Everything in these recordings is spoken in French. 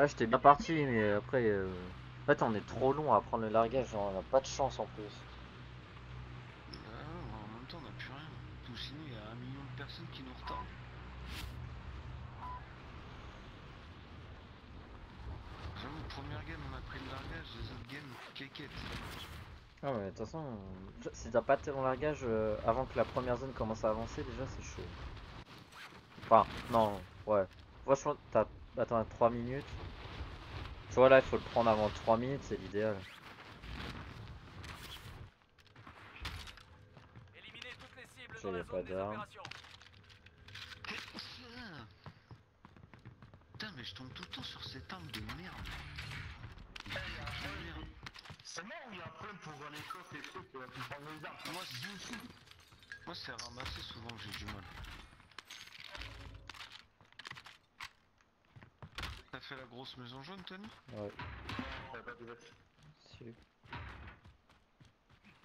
Ah, j'étais bien parti, mais après, euh, en fait, on est trop long à prendre le largage, on a pas de chance en plus. Bah, en même temps, on n'a plus rien. Tout sinon, il y a un million de personnes qui nous retardent. J'avoue, première game, on a pris le largage, les autres games, kékette. Ah, mais de toute façon, si t'as pas ton largage euh, avant que la première zone commence à avancer, déjà, c'est chaud. Enfin, non, ouais. Franchement, t'as. Attends, 3 minutes. Tu vois, là, il faut le prendre avant 3 minutes, c'est l'idéal. Éliminez toutes les cibles J'ai dans la pas d'armes. Putain, mais je tombe tout le temps sur cette arme de merde. C'est moi ou il y a un problème pour voir les coffres et trucs, pour prendre les armes Moi, c'est Moi, c'est à ramasser souvent que j'ai du mal. Fait la grosse maison jaune, Tony Ouais. Ouais, pas de bête. Si.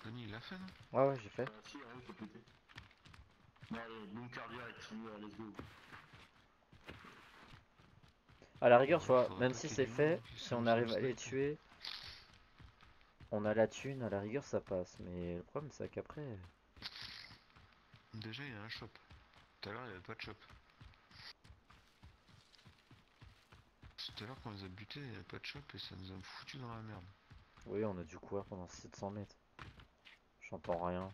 Tony, il l'a fait, non Ouais, ouais, j'ai fait. Euh, si, ouais, faut péter. Non, allez, bunker direct, euh, let's go. À la rigueur, tu vois, même si c'est fait, si on arrive à le les tuer, on a la thune, à la rigueur, ça passe. Mais le problème, c'est qu'après. Déjà, il y a un shop. Tout à l'heure, il n'y avait pas de shop. Tout à l'heure, quand on les a butés, il n'y avait pas de shop et ça nous a foutu dans la merde. Oui, on a dû courir pendant 700 mètres. J'entends rien.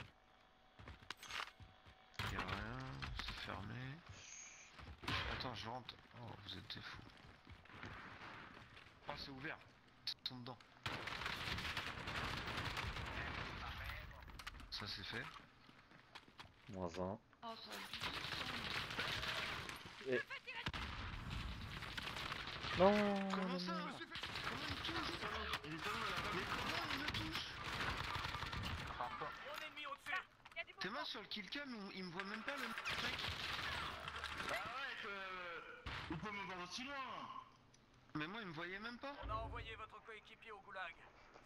Il a rien, c'est fermé. Attends, je rentre. Oh, vous êtes des fous. Oh, c'est ouvert. Ils sont dedans. Ça, c'est fait. Moins 1. Oh, ça Non Comment ça Comment il me touche Il est tellement à la Mais comment il me touche. T'es moi sur le kill cam, il- il me voit même pas le mec. Ah ouais, que... Il peut me voir aussi loin Mais moi, il me voyait même pas. On a envoyé votre coéquipier au goulag.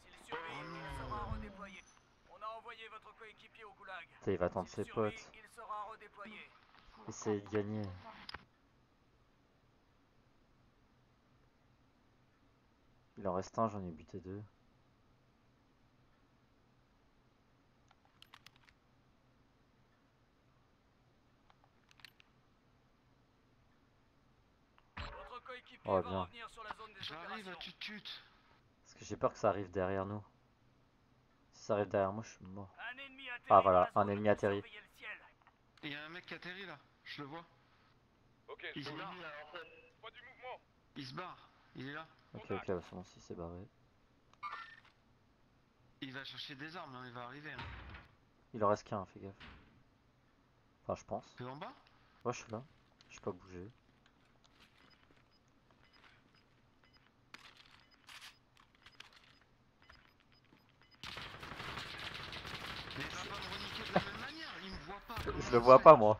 S'il survit, Oh il sera redéployé. On a envoyé votre coéquipier au goulag. Il va attendre ses survit, potes. il sera redéployé. Essayer de gagner. Il en reste un, j'en ai buté deux. Oh, bien. J'arrive à opérations. tut Parce que j'ai peur que ça arrive derrière nous. Si ça arrive derrière moi, je suis mort. Ah, voilà, un ennemi atterri. ciel. Il y a un mec qui atterrit là, je le vois. Ok, Il se barre, il se barre, il est là. Ok, ok, c'est bon, si c'est barré. Il va chercher des armes, hein, il va arriver. Hein. Il en reste qu'un, fais gaffe. Enfin, je pense. T'es en bas? Ouais, je suis là. Je peux pas bouger. Mais il va pas me reniquer de la même manière, il me voit pas. Je le vois pas, moi.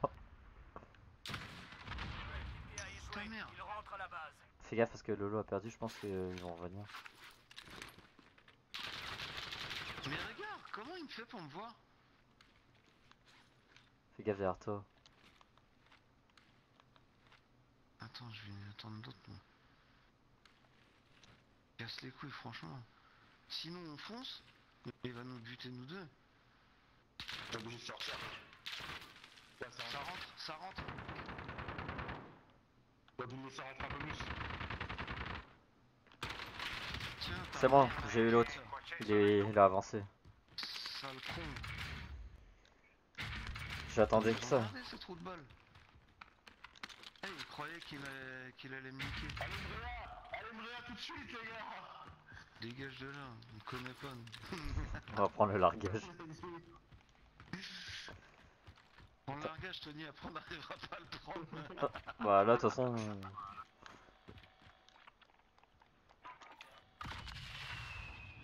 Et a échoué, Putain, merde. il rentre à la base. Fais gaffe parce que Lolo a perdu, je pense qu'ils vont revenir. Mais regarde, comment il me fait pour me voir? Fais gaffe derrière toi. Attends, je vais attendre d'autres moi. Casse les couilles, franchement. Sinon, on fonce, mais il va nous buter nous deux. Obligé de sortir. Ça rentre, ça rentre. T'as dû me laisser rentrer un peu plus. C'est bon, j'ai eu l'autre. Il, est... il a avancé. Sale con. J'attendais que ça. Ce trou de balle. Eh, il croyait qu'il allait, qu'il allait me niquer. Allez, Bréa Allez, Bréa, tout de suite, les gars Dégage de là, on connaît pas. nous. On va prendre le largage. Le largage, Tony, après on n'arrivera pas à le prendre. Bah là, de toute façon.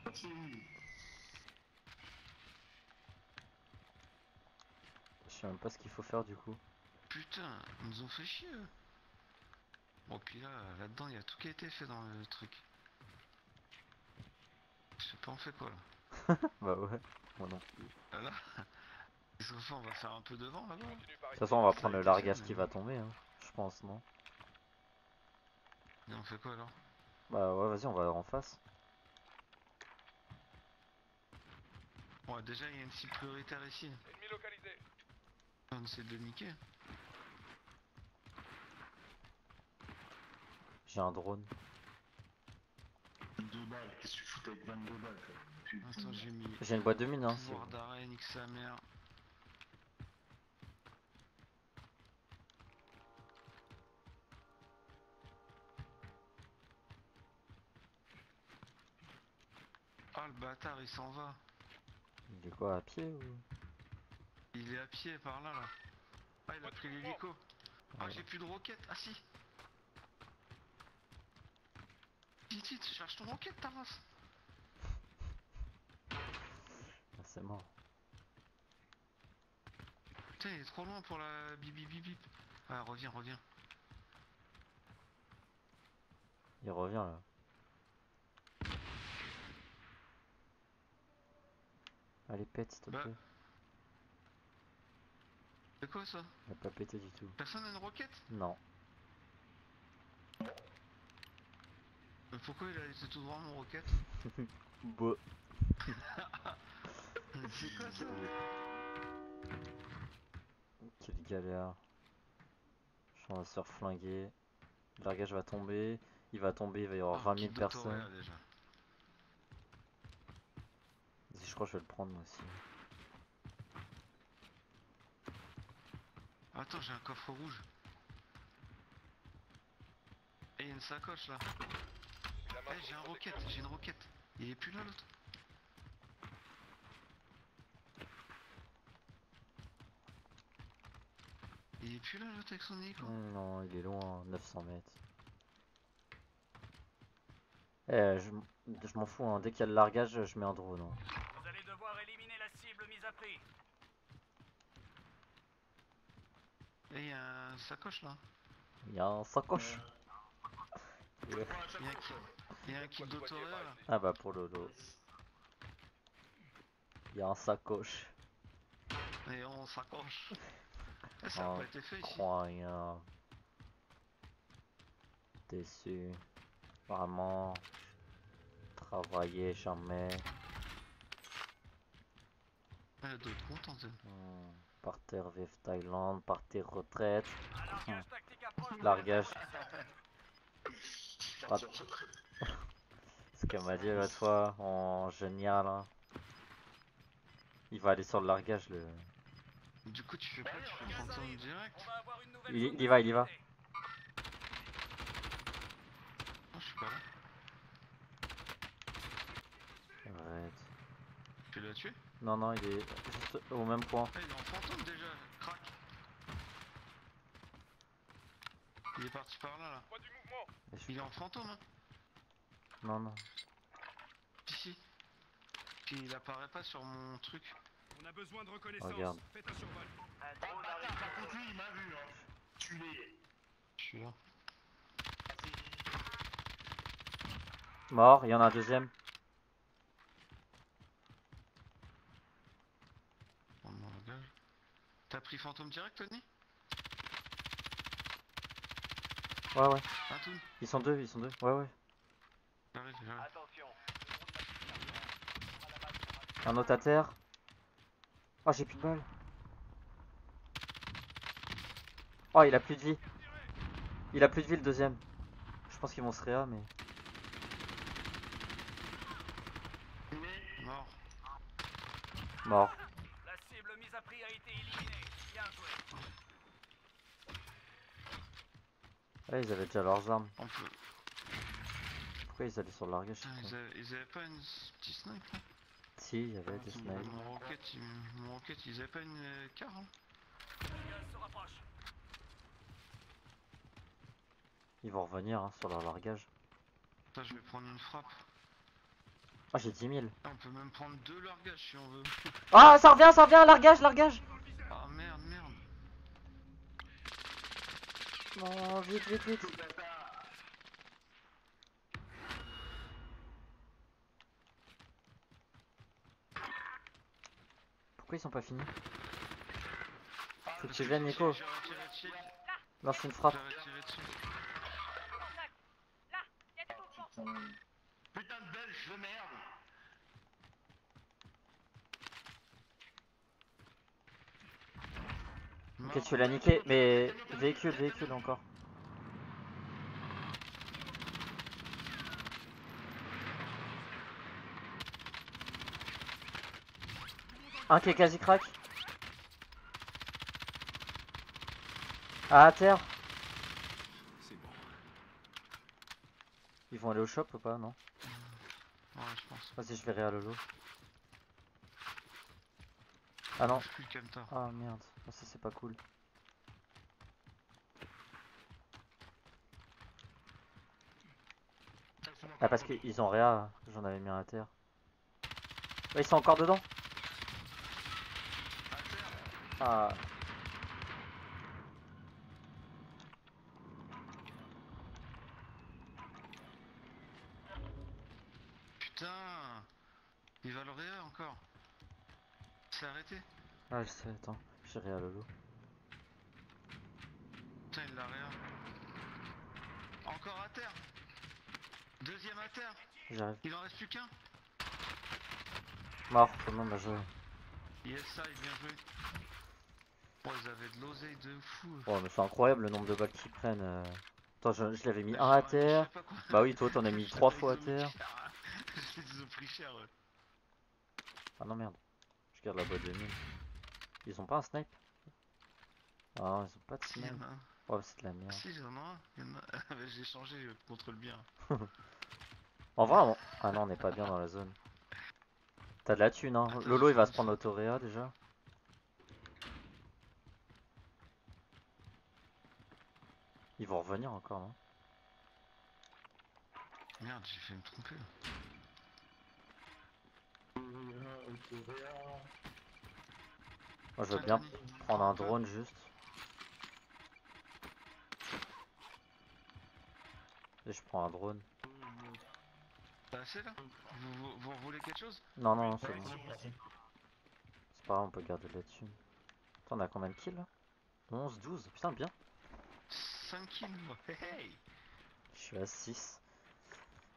Merci. Je sais même pas ce qu'il faut faire du coup. Putain, ils nous ont fait chier. eux. Bon, puis là, là-dedans, il y a tout qui a été fait dans le truc. Je sais pas, on fait quoi là Bah ouais, moi non plus. Qu'on fait On va faire un peu devant là-bas Continue par De toute façon, on va prendre le mais qui va tomber, hein. je pense, non Et on fait quoi alors? Bah ouais, vas-y, on va en face. Bon, déjà, il y a une cible prioritaire ici. Ennemi localisé. On essaie de le niquer. J'ai un drone. 22 balles, qu'est-ce que tu fous avec 22 balles j'ai mis J'ai une boîte de mine, hein. pouvoir d'arrêt, nique sa mère. Bâtard il s'en va. Il est quoi, à pied ou? Il est à pied par là là. Ah il a pris l'hélico. Ah Ouais. j'ai plus de roquettes. Ah si. Vite, cherche ton roquette ta race. Ah, C'est mort. Putain il est trop loin pour la bip bip bip bip. Ah reviens reviens. Il revient là. Allez, pète s'il te Bah. plaît. C'est quoi ça? Il a pas pété du tout. Personne n'a une roquette? Non. Mais pourquoi il a laissé tout droit mon roquette? Bah. C'est quoi ça? Quelle galère. Je suis en train de se faire flinguer. Le largage va tomber. Il va tomber, il va y avoir Ah, 20 000 kit d'autoréa, personnes. déjà. Vas-y, Je crois que je vais le prendre moi aussi. Attends, j'ai un coffre rouge. Et il y a une sacoche là. Eh, j'ai un roquette, j'ai une roquette. Il est plus là l'autre. Il est plus là l'autre avec son hélico. Hmm, Non, il est loin, 900 mètres. Eh, je m'en fous, hein. dès qu'il y a le largage, je mets un drone. hein. Vous allez devoir éliminer la cible mise à prix. Et il y a un sacoche là. Il y a un sacoche. Il y a un kit, il y a un kit là. Ah bah pour le lot. Il y a un sacoche. Et on s'accroche. Eh, ça a Oh, pas été fait ici. Rien. Déçu. Vraiment. Travailler jamais. Elle doit être contente elle. Hmm. Partir vivre Thaïlande, partir retraite. Un largage. Ce qu'elle m'a dit l'autre fois, en génial. hein. Il va aller sur le largage le. Du coup, tu fais quoi? Tu fais le fantôme direct? On va avoir une nouvelle Il- zone il y va, il y va. Oh, je suis pas là. Arrête. Tu l'as tué? Non, non, il est juste au même point. Ah, il est en fantôme déjà, crac. Il est parti par là, là. Du mouvement. Il est en fantôme, hein. Non, non. Ici. Puis il apparaît pas sur mon truc. On a besoin de reconnaissance. Regarde. Faites un survol. Oh bâtard, par contre lui il m'a vu hein. Tu l'es. Je suis là. Mort, il y en a un deuxième. On me engage. T'as pris fantôme direct, Tony? Ouais, ouais. Ils sont deux, ils sont deux. Ouais, ouais. J'arrive, j'arrive. Attention. Un autre à terre. Oh, j'ai plus de balles. Oh, il a plus de vie. Il a plus de vie le deuxième. Je pense qu'ils vont se réa, mais. Mort. Mort. La cible mise à prix a été éliminée. Bien joué. Ouais, ils avaient déjà leurs armes. On peut. Pourquoi ils allaient sur le largage pas. ils, avaient, ils avaient pas une petite snipe là Si, il y avait des snipes. Mon roquette, il... mon roquette, ils avaient pas une euh, car hein? Ils vont revenir hein, sur leur largage. Putain, je vais prendre une frappe. Ah, j'ai 10 000. Ah, on peut même prendre deux largages si on veut. Ah, ça revient, ça revient, largage, largage. Ah merde, Non, vite, vite, vite. Pourquoi ils sont pas finis Faut que tu viennes, Nico. Lance une frappe. Putain de belge de merde Ok, tu l'as niqué, mais véhicule, véhicule encore. Un qui est quasi crack. Ah, à terre. C'est bon. Ils vont aller au shop ou pas, non? Ouais, je pense. Vas-y, je verrai à Lolo. Ah non. Plus. Ah merde, Ah, ça c'est pas cool. Ah parce qu'ils ont réa, j'en avais mis un à terre. Ils sont encore dedans Ah. Putain Il va le réa encore. Ah je sais, attends, j'ai réa Lolo. Putain, il l'a réa. Encore à terre Deuxième à terre J'arrive. Il en reste plus qu'un Mort, monde a joué. Yes, ça, il bien joué. Oh, ils avaient de l'oseille de fou. Oh mais c'est incroyable le nombre de balles qu'ils prennent. euh. Attends, je, je l'avais mis Bah, un à terre. Bah oui, toi t'en as mis trois fois à terre. cher. Ils ont pris cher, ouais. Ah non merde, je garde la boîte de mine. Ils ont pas un snipe Ah non, ils ont pas de snipe. Oh c'est de la merde. Si, j'en ai un. J'ai changé contre le bien. En vrai, on... ah non, on n'est pas bien dans la zone. T'as de la thune, hein. Attends, Lolo, il va se prendre l'autoréa déjà. Ils vont revenir encore, non? Merde, j'ai fait me tromper. là. Moi, je veux Tiens, bien prendre un drone juste. Et je prends un drone. T'as assez là? Vous, vous, vous voulez quelque chose? Non, non, non, c'est bon. c'est pas grave, on peut garder thune. Attends, on a combien de kills là? 11, 12, putain, bien. 5 kills moi. Hey, hey Je suis à 6.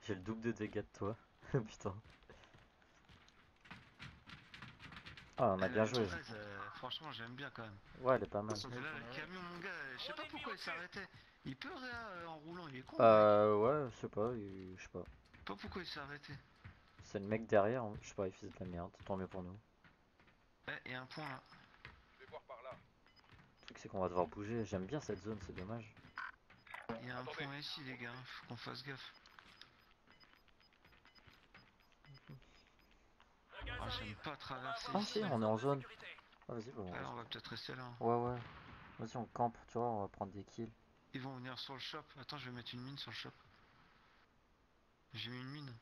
J'ai le double de dégâts de toi. putain. Ah, on a Eh, bien la joué. Euh, franchement, j'aime bien quand même. Ouais, elle est pas mal. Mais là, le camion, mon gars, euh, je sais pas pourquoi il s'arrêtait. Il peut réa euh, en roulant, il est con. Euh, ouais, je sais pas, il- je sais pas. Pas pourquoi il s'est arrêté. C'est le mec derrière, hein. je sais pas, il faisait de la merde, tant mieux pour nous. Ouais, et un point là. Je vais voir par là. Le truc c'est qu'on va devoir bouger, j'aime bien cette zone, c'est dommage. Il y a un point ici, les gars, faut qu'on fasse gaffe. Le gaz Ah, j'aime arrive. pas traverser Ah, ici. si, on est en zone. Ah, vas-y, bon, on va peut-être rester là. hein. ouais, ouais. Vas-y, on campe, tu vois, on va prendre des kills. Ils vont venir sur le shop. Attends, je vais mettre une mine sur le shop. J'ai mis une mine.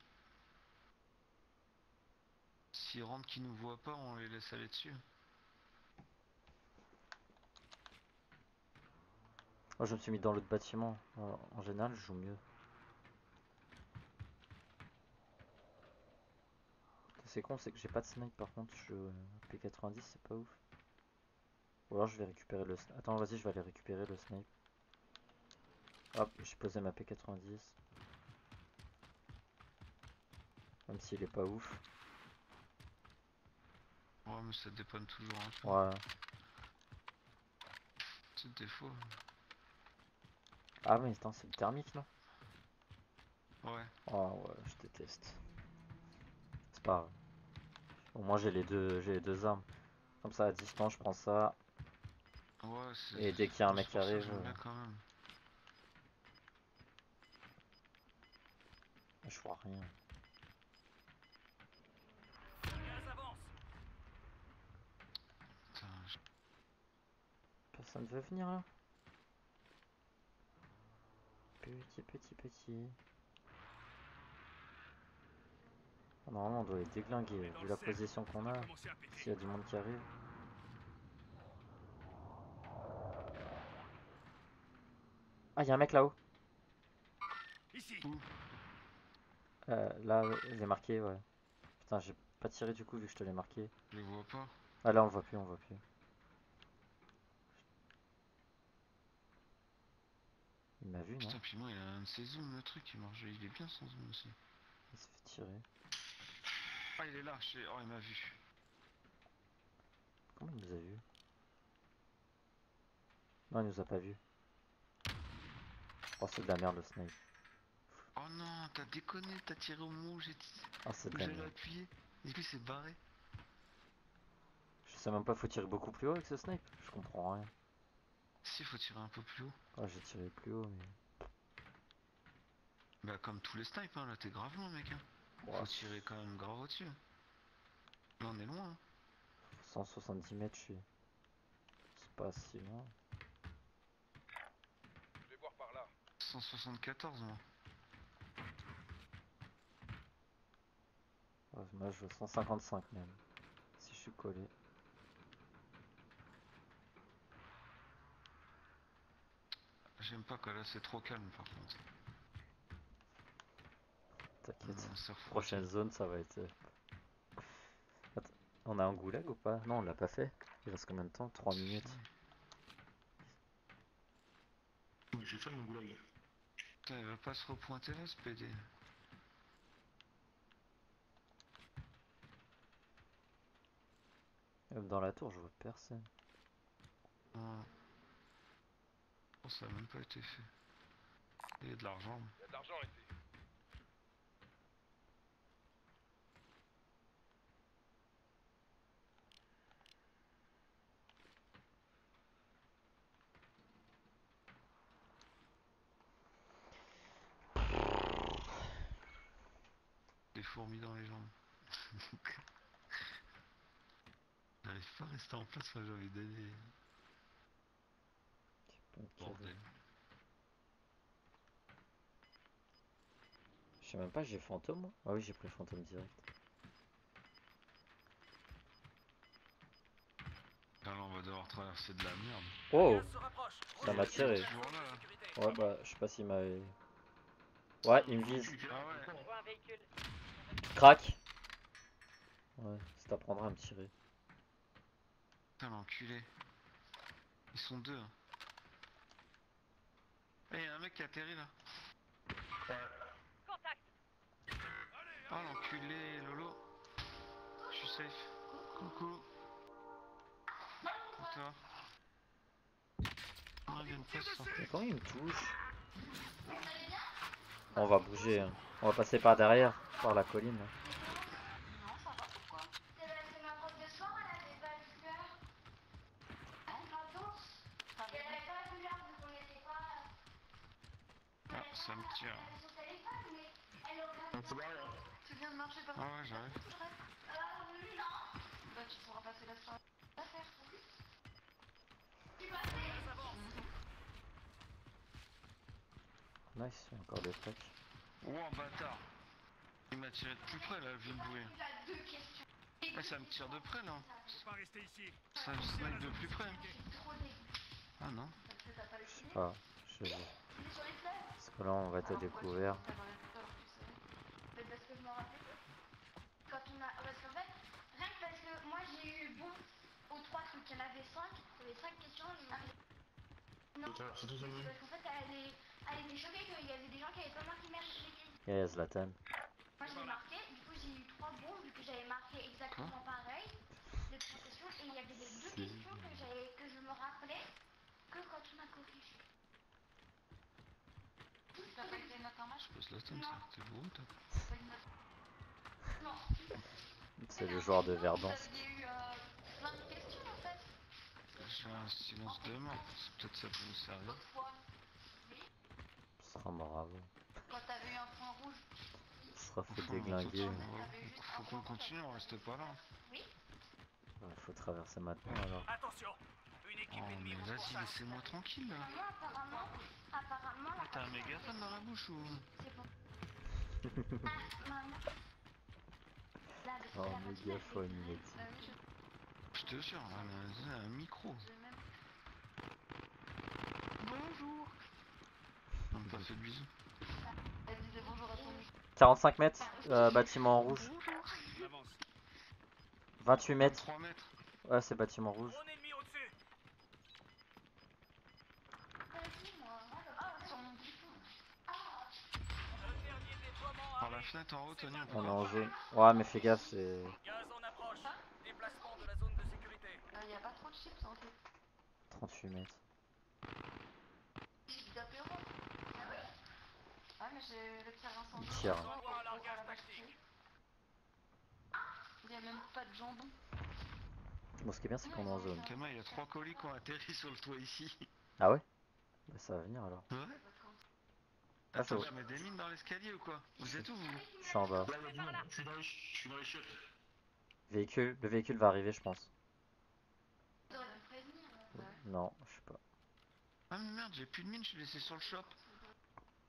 S'ils rentrent qu'ils nous voient pas, on les laisse aller dessus. Moi, je me suis mis dans l'autre bâtiment. En, en général, je joue mieux. C'est con, c'est que j'ai pas de snipe par contre. Je euh, P90, c'est pas ouf. Ou alors je vais récupérer le snipe. Attends, vas-y, je vais aller récupérer le snipe. Hop, j'ai posé ma P90. Même s'il est pas ouf. Ouais, mais ça dépanne toujours un peu. Ouais. C'est défaut. Ah, mais attends, c'est le thermique, non? Ouais. Oh ouais, je déteste. C'est pas grave. Au moins j'ai les deux j'ai les deux armes. Comme ça à distance je prends ça. Ouais. Et dès qu'il y a un mec qui arrive, euh, quand même. Je vois rien. Putain, je- Personne veut venir là? Petit petit petit. Ah, Normalement on doit les déglinguer vu la position qu'on a. S'il y a du monde qui arrive. Ah y'a un mec là-haut. Ici. Euh, là j'ai marqué ouais. Putain j'ai pas tiré du coup vu que je te l'ai marqué. je le vois pas. Ah là on le voit plus, on le voit plus. Il m'a vu, non? Putain, puis moi, il a un de ses zooms, le truc, il marche. Il est bien sans zoom aussi. Il se fait tirer. Ah, il est là, chez... oh, il m'a vu. Comment il nous a vu Non, il nous a pas vu. Oh, c'est de la merde le snipe. Oh non, t'as déconné, t'as tiré au moment où j'ai Oh, j'allais appuyer. Et puis, c'est barré. Je sais même pas, faut tirer beaucoup plus haut avec ce snipe. Je comprends rien. Si, faut tirer un peu plus haut. Oh, j'ai tiré plus haut, mais. Bah, comme tous les snipes, hein, là, t'es grave loin, mec. Hein. Ouah, Faut tirer quand même grave au-dessus. Là, on est loin. Hein. 170 mètres, je suis. C'est pas si loin. Je vais voir par là. 174, moi. Ouais, moi, je veux 155 même. Si je suis collé. J'aime pas quand là, c'est trop calme, par contre. Prochaine zone, ça va être. euh, Attends, on a un goulag ou pas? Non, on l'a pas fait. Il reste combien de temps? 3 minutes. Oui, j'ai fait mon goulag. Putain, il va pas se repointer là, ce PD. Même dans la tour, je vois personne. Oh, ça a même pas été fait. Il y a de l'argent. Il y a de l'argent ici. Des fourmis dans les jambes. J'arrive pas à rester en place, moi j'ai envie d'aller. Ok, Bordel. Je sais même pas, j'ai fantôme moi Ah oui, j'ai pris le fantôme direct. Ah là, on va devoir traverser de la merde. Oh. Ça m'a tiré. Ouais, bah, je sais pas s'il m'avait. Ouais, il me vise. Ah ouais. Crac Ouais, ça t'apprendra à me tirer. Putain, l'enculé. Ils sont deux. hein. Eh, y'a un mec qui a atterri là. Contact. Oh l'enculé, Lolo. Je suis safe. Coucou. Et toi Ah, pas Mais quand il me touche On va bouger. hein. On va passer par derrière, par la colline. Non, ça va, pourquoi C'est parce que ma prof de sport, elle avait pas le fleur. Elle m'a danse. Elle avait pas le fleur, vu qu'on n'était pas. Ah, ça me tire. Elle avait son téléphone, mais elle aurait. On se barre, hein. Tu viens de marcher par Ah ouais, j'arrive. Ah oui, non Bah, tu pourras passer la soirée. à faire. Tu vas faire. Nice, il y a encore des trucs. Oh, bâtard. Il m'a tiré de plus près là, le vieux boué. Tu as deux questions. Ah, ça me tire de près là. Pas rester ici. Ça me snipe de plus près. Ah non. Ah, je fleurs. Parce que là, on va être découvert. Mais parce que je me rappelle que quand on a. Parce qu'en fait, rien que parce que moi j'ai eu bon aux trois trucs, il y en avait cinq, il y avait cinq questions, je me rappelle. Non, parce qu'en fait elle, est- elle était choquée qu'il y avait des gens qui avaient pas marqué merci. Yeah, Zlatan. Moi j'ai marqué, du coup j'ai eu trois bons vu que j'avais marqué exactement pareil, les trois questions, et il y avait les deux Si. questions que, j'avais- que je me rappelais que quand on a corrigé. T'as pas eu des notes en match Je pose la tête, ça. T'es beau, toi. Non. C'est le joueur de Verdun. Vous aviez eu euh, plein de questions en fait. J'ai un silence de mort. C'est peut-être ça peut nous servir. Ce sera bravo. quand t'avais eu un point rouge. Il sera fait Faut déglinguer. Faut qu'on continue, on reste pas là. ouais, faut traverser maintenant alors. Attention. Oh, ennemie vas-y, laissez-moi tranquille là. Apparemment, apparemment, Ah, T'as un mégaphone dans la bouche ou c'est bon. Ah, maman. Là, depuis Oh, matinée, mégaphone, il oui, je- te jure, elle a un, un micro. Bonjour. On m'a pas fait de bisous. Elle disait bonjour à ton micro. 45 mètres, euh, bâtiment en rouge. On avance. 28 mètres. 3 mètres. Ouais, c'est bâtiment rouge. Drone ennemi au-dessus. Vas-y, moi. Ah, sur mon fenêtre en haut, Tony. on peut On est en zone. Ouais, mais fais gaffe, c'est. Gaz en approche. Déplacement de la zone de sécurité. Il y a pas trop de chips en fait. 38 mètres. J'ai d'apéro. Ah. Ah mais j'ai le tir incendie. Il tire. Il y a même pas de jambon. Bon, ce qui est bien, c'est qu'on est en zone. Thomas, il y a trois colis qui ont atterri sur le toit ici. Ah ouais? Bah, ça va venir alors. Ouais Attends, faut- je mets des mines dans l'escalier ou quoi Vous êtes où vous Je suis en bas. Là, il y a du monde. Je suis dans les, je suis dans les chiottes. Véhicule, le véhicule va arriver, je pense. Euh. Non, je sais pas. Ah mais merde, j'ai plus de mines, je suis laissé sur le shop.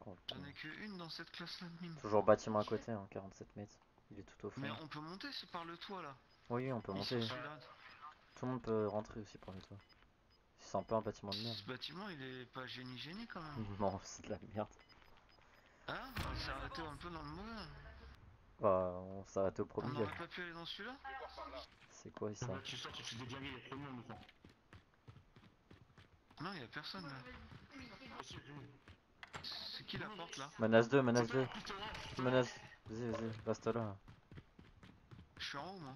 Oh, J'en ai que une dans cette classe-là de mines. Toujours bâtiment à côté, hein, 47 mètres. Il est tout au fond. Mais on peut monter, c'est par le toit là. Oui, on peut Ils monter. Tout le monde peut rentrer aussi pour le toit. C'est un peu un bâtiment de merde. Ce bâtiment, il est pas génie génie quand même. Non, c'est de la merde. Hein On s'est arrêté un peu dans le mauvais. Bah, on s'est arrêté au On premier. n'aurait pas pu aller dans celui-là C'est quoi ça Là, tu sors, tu te fais déglinguer, il y a trop de monde, quoi. Non, il y a personne là. Ah, monde. C'est qui la porte là Menace 2, menace 2. Putain, putain. Menace. Vas-y, vas-y, reste là. Je suis en haut moi.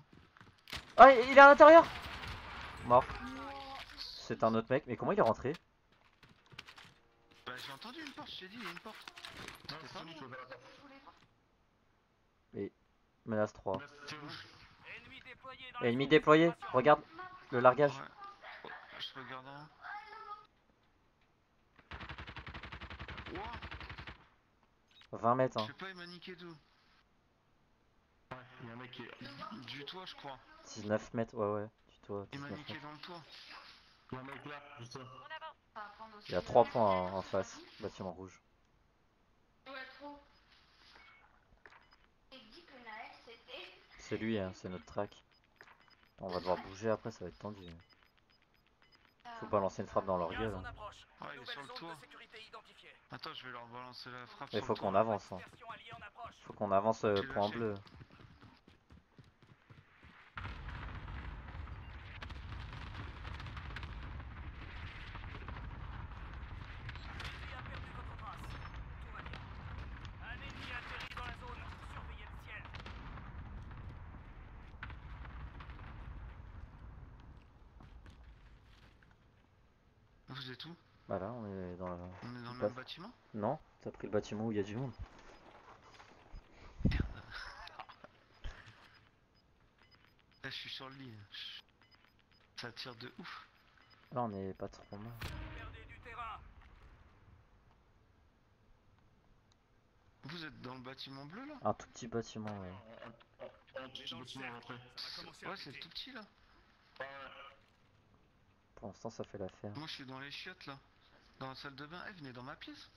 Ah, il est à l'intérieur Mort. C'est un autre mec, mais comment il est rentré Bah j'ai entendu une porte, je t'ai dit, il y a une porte. Non, C'était la porte. Menace 3. Là, c'est rouge. Ennemi déployé regarde le largage. Ouais. Je regarde haut. Ouah, 20 mètres, je hein. sais pas, il m'a niqué d'où Ouais, il y a un mec qui est. Du toit, je crois. 19 mètres, ouais, ouais. Du toit, Il m'a 19 niqué mètres. dans le toit. Il y a un mec là. Ça Il y a le- 3 points en, en face, bâtiment rouge. Ouais, trop. J'ai dit que Naël c'était. C'est lui, hein, c'est notre track. On va devoir bouger après, ça va être tendu. Faut pas lancer une frappe dans leur gueule. hein. Ouais, il est sur le toit. Attends, je vais leur balancer la frappe. Sur faut qu'on avance. Hein. Faut qu'on avance euh, point bleu. L'ennemi a perdu votre trace. Tout va bien. Un ennemi atterri dans la zone. Surveillez le ciel. Vous êtes où Bah là, on est dans la... Le bâtiment? Non T'as pris le bâtiment où il y a du monde. Là, je suis sur le lit. Ça tire de ouf. Là, on est pas trop mal. Vous êtes dans le bâtiment bleu là? Un tout petit bâtiment, ouais. Un petit bâtiment à l'entrée. Ouais, c'est tout petit là. Pour l'instant, ça fait l'affaire. Moi, je suis dans les chiottes là. Dans la salle de bain. Eh, venez dans ma pièce.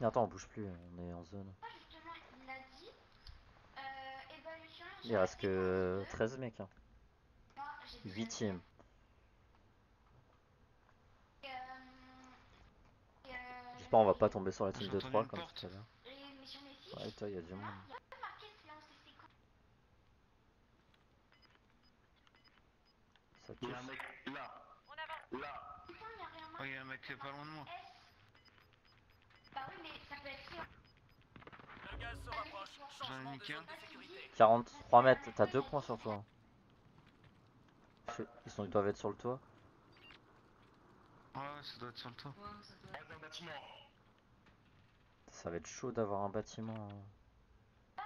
Mais attends, on bouge plus, on est en zone. Ah, justement, il dit. Euh, évaluation. Il reste que 13 mecs, hein. J'ai dit- 8ème. Euh, et, euh, J'espère on va pas tomber sur la team de entendu 3 une comme porte. tout à l'heure. Ouais, toi, il y a du monde. Ça mec là. Là. Il y a un mec qui est pas loin de moi. Bah oui, mais ça peut être sûr. Le gaz se rapproche. J'en ai Changement de zone de sécurité. 43 mètres, t'as 2 points sur toi. Ils, sont, ils doivent être sur le toit. Ouais, ouais, ça doit être sur le toit. Ça va être chaud d'avoir un bâtiment. hein.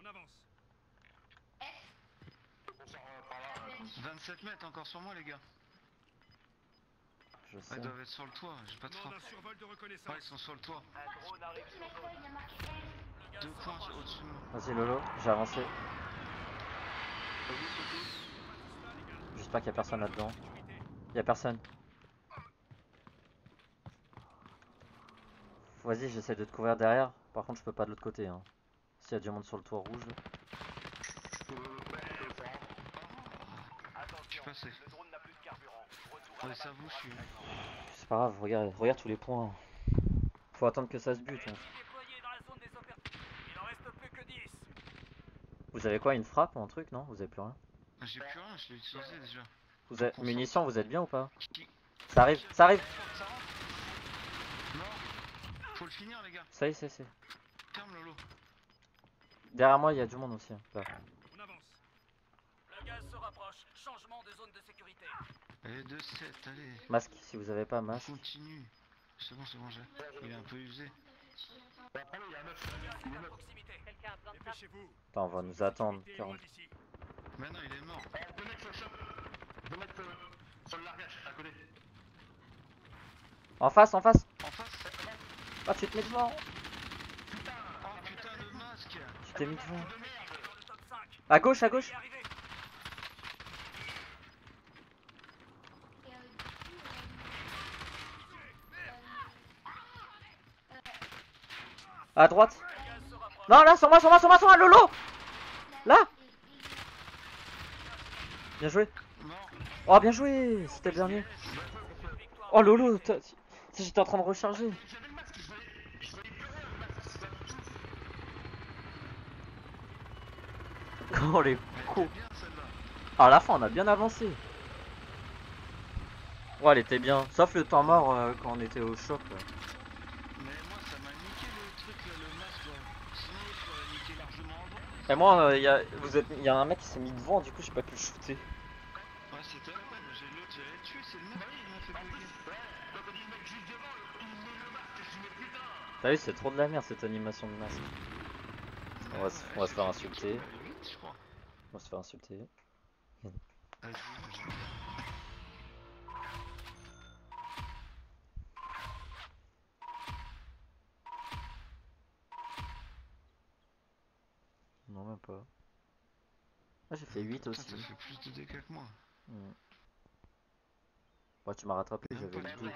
On avance. On sort euh, par là. 27 mètres encore sur moi, les gars. Je Ah, sais. ils doivent être sur le toit. J'ai pas de frappe. survol de Ouais, ils sont sur le toit. Deux points au-dessus de moi. Vas-y Lolo, j'ai avancé. J'espère qu'il y a personne là-dedans. Il y a personne. Vas-y, j'essaie de te couvrir derrière. Par contre, je peux pas de l'autre côté. Hein. S'il y a du monde sur le toit rouge. là. euh. Je suis passé. Le drone n'a plus de carburant. Retour à Ouais, la ça base. vous, je suis. C'est pas grave, regarde, regarde tous les points. Faut attendre que ça se bute. hein. Ennemi déployé dans la zone des opérations. Il en reste plus que 10. Vous avez quoi, une frappe ou un truc Non? Vous avez plus rien? J'ai plus rien, je l'ai utilisé déjà. Vous avez... On Munitions, vous êtes bien ou pas? Ça arrive, ça arrive Ça? Faut le finir, les gars. Ça y est, c'est, c'est. Ferme Lolo. Derrière moi, il y a du monde aussi. hein, là. On avance. Le gaz se rapproche. Changement de zone de sécurité. Allez, 2-7, allez. Masque, si vous avez pas masque. continue. C'est bon, c'est bon, j'ai. Il est un peu usé. Bah, après, il y a un gaz Il est proximité. Dépêchez-vous. Attends, on va nous attendre. Sécurité 40. loin d'ici. Maintenant, il est mort. Deux mecs sur le shop. Deux mecs sur le largage, à côté. En face, en face. En face Ah, tu te mets devant. Oh putain, le masque Tu t'es mis devant. Dans le top 5. À gauche, à gauche. Y arriver. Et, euh, du coup, euh, À droite. Non, là, sur moi, sur moi, sur moi, sur moi, Lolo. Là. Bien joué. Oh, bien joué. C'était le dernier. Oh, Lolo. J'étais en train de recharger. Oh, les celle-là. À la fin, on a bien avancé. Ouais, elle était bien. Sauf le temps mort euh, quand on était au shop. Mais moi, ça m'a niqué le truc là, le masque là. Sinon, je l'aurais niqué largement avant. Et moi, il y, a, vous êtes, y a un mec qui s'est mis devant, du coup, j'ai pas pu le shooter. Ouais, c'était la peine. J'ai l'autre, j'allais le tuer, c'est le mec qui m'a fait En plus, bugger. ouais, quand t'as dit le mec juste devant, il met le masque, je dis mais putain. T'as vu, c'est trop de la merde cette animation de masque. On va se- on va se faire insulter. On va se faire insulter. Non, même pas. Ah, j'ai fait 8 aussi. T'as fait plus de dégâts que moi. Mmh. Tu m'as rattrapé, j'avais 12.